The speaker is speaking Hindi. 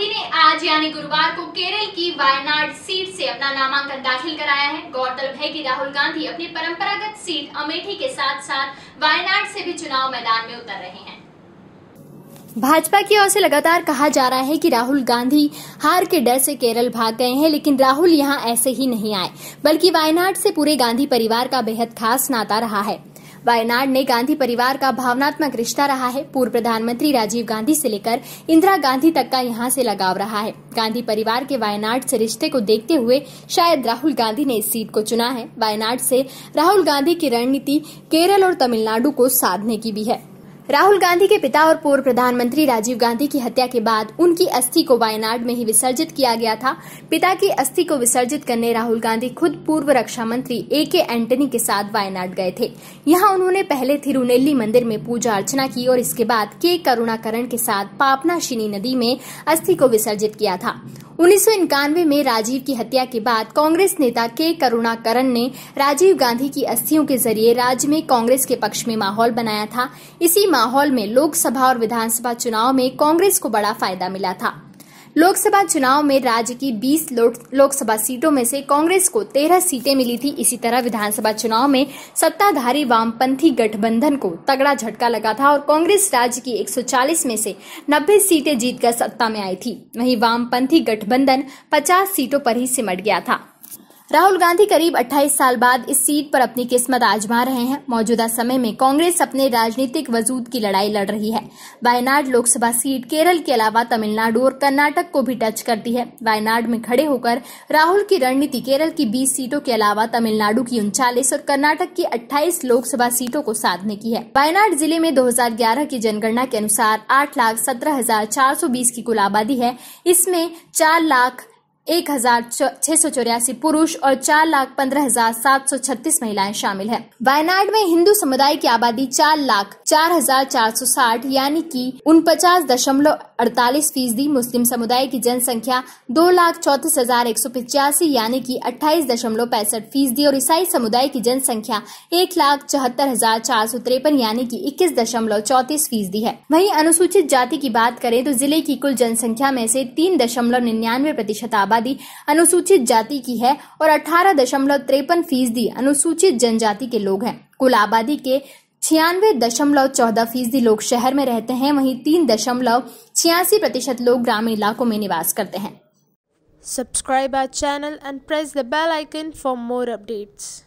गांधी ने आज यानी गुरुवार को केरल की वायनाड सीट से अपना नामांकन दाखिल कराया है। गौरतलब है कि राहुल गांधी अपनी परंपरागत सीट अमेठी के साथ साथ वायनाड से भी चुनाव मैदान में उतर रहे हैं। भाजपा की ओर से लगातार कहा जा रहा है कि राहुल गांधी हार के डर से केरल भाग गए हैं, लेकिन राहुल यहाँ ऐसे ही नहीं आए, बल्कि वायनाड से पूरे गांधी परिवार का बेहद खास नाता रहा है। वायनाड ने गांधी परिवार का भावनात्मक रिश्ता रहा है। पूर्व प्रधानमंत्री राजीव गांधी से लेकर इंदिरा गांधी तक का यहाँ से लगाव रहा है। गांधी परिवार के वायनाड से रिश्ते को देखते हुए शायद राहुल गांधी ने इस सीट को चुना है। वायनाड से राहुल गांधी की रणनीति केरल और तमिलनाडु को साधने की भी है। राहुल गांधी के पिता और पूर्व प्रधानमंत्री राजीव गांधी की हत्या के बाद उनकी अस्थि को वायनाड में ही विसर्जित किया गया था। पिता की अस्थि को विसर्जित करने राहुल गांधी खुद पूर्व रक्षा मंत्री ए के एंटनी के साथ वायनाड गए थे। यहाँ उन्होंने पहले थिरुनेल्ली मंदिर में पूजा अर्चना की और इसके बाद के करुणाकरण के साथ पापनाशिनी नदी में अस्थि को विसर्जित किया था। उन्नीस में राजीव की हत्या के बाद कांग्रेस नेता के करुणाकरण ने राजीव गांधी की अस्थियों के ज़रिए राज्य में कांग्रेस के पक्ष में माहौल बनाया था। इसी माहौल में लोकसभा और विधानसभा चुनाव में कांग्रेस को बड़ा फ़ायदा मिला था। लोकसभा चुनाव में राज्य की 20 लोकसभा सीटों में से कांग्रेस को 13 सीटें मिली थी। इसी तरह विधानसभा चुनाव में सत्ताधारी वामपंथी गठबंधन को तगड़ा झटका लगा था और कांग्रेस राज्य की 140 में से 90 सीटें जीतकर सत्ता में आई थी। वहीं वामपंथी गठबंधन 50 सीटों पर ही सिमट गया था। राहुल गांधी करीब 28 साल बाद इस सीट पर अपनी किस्मत आजमा रहे हैं। मौजूदा समय में कांग्रेस अपने राजनीतिक वजूद की लड़ाई लड़ रही है। वायनाड लोकसभा सीट केरल के अलावा तमिलनाडु और कर्नाटक को भी टच करती है। वायनाड में खड़े होकर राहुल की रणनीति केरल की 20 सीटों के अलावा तमिलनाडु की उनचालीस और कर्नाटक की 28 लोकसभा सीटों को साधने की है। वायनाड ज़िले में दो हज़ार ग्यारह की जनगणना के अनुसार आठ लाख सत्रह हज़ार चार सौ बीस की कुल आबादी है। इसमें चार लाख एक हज़ार छह सौ चौरासी पुरुष और चार लाख पंद्रह हज़ार सात सौ छत्तीस महिलाएँ शामिल हैं। वायनाड में हिंदू समुदाय की आबादी चार लाख चार हज़ार चार सौ साठ, यानी कि उनपचास दशमलव अड़तालीस फ़ीसदी। मुस्लिम समुदाय की जनसंख्या दो लाख चौतीस हज़ार एक सौ पिचासी, यानी कि अट्ठाईस दशमलव पैंसठ फ़ीसदी। और ईसाई समुदाय की जनसंख्या एक लाख चौहत्तर हज़ार चार सौ तिरपन, यानी की इक्कीस दशमलव चौतीस फ़ीसदी है। वहीं अनुसूचित जाति की बात करें तो ज़िले की कुल जनसंख्या में से तीन दशमलव निन्यानवे प्रतिशत आबादी अनुसूचित जाति की है और अठारह दशमलव तिरपन फ़ीसदी अनुसूचित जनजाति के लोग हैं। कुल आबादी के छियानवे दशमलव चौदह फ़ीसदी लोग शहर में रहते हैं। वहीं तीन दशमलव छियासी प्रतिशत लोग ग्रामीण इलाकों में निवास करते हैं। Subscribe our channel and press the bell icon for more updates.